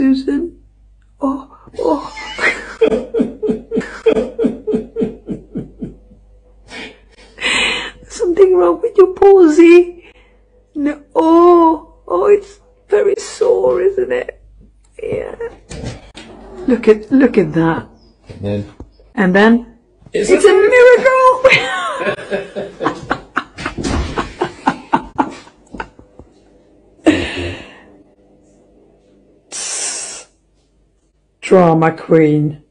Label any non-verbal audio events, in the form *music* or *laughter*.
Susan. Oh, oh. *laughs* Something wrong with your palsy? No. Oh, oh, it's very sore, isn't it? Yeah. Look at look at that. And then And then it's, it's a miracle. Drama queen.